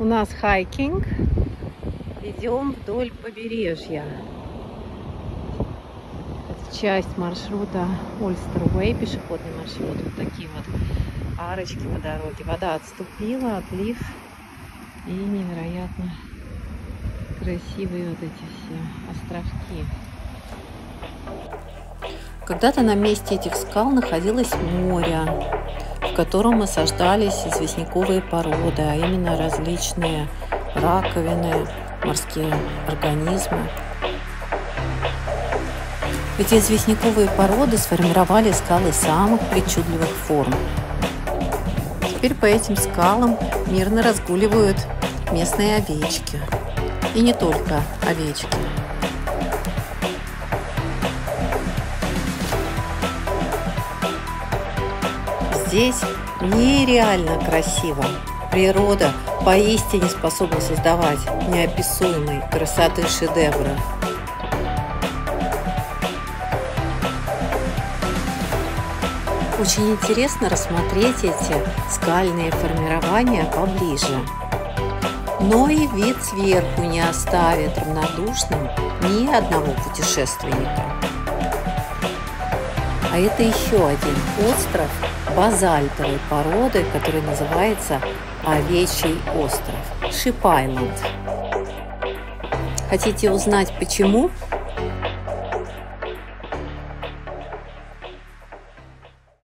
У нас хайкинг. Идем вдоль побережья. Это часть маршрута Ольстер Уэй, пешеходный маршрут. Вот такие вот арочки по дороге. Вода отступила, отлив. И невероятно красивые вот эти все островки. Когда-то на месте этих скал находилось море, в котором осаждались известняковые породы, а именно различные раковины, морские организмы. Эти известняковые породы сформировали скалы самых причудливых форм. Теперь по этим скалам мирно разгуливают местные овечки. И не только овечки. Здесь нереально красиво. Природа поистине способна создавать неописуемой красоты шедевры. Очень интересно рассмотреть эти скальные формирования поближе. Но и вид сверху не оставит равнодушным ни одного путешественника. А это еще один остров базальтовой породы, который называется Овечий остров, Шип-Айленд. Хотите узнать почему?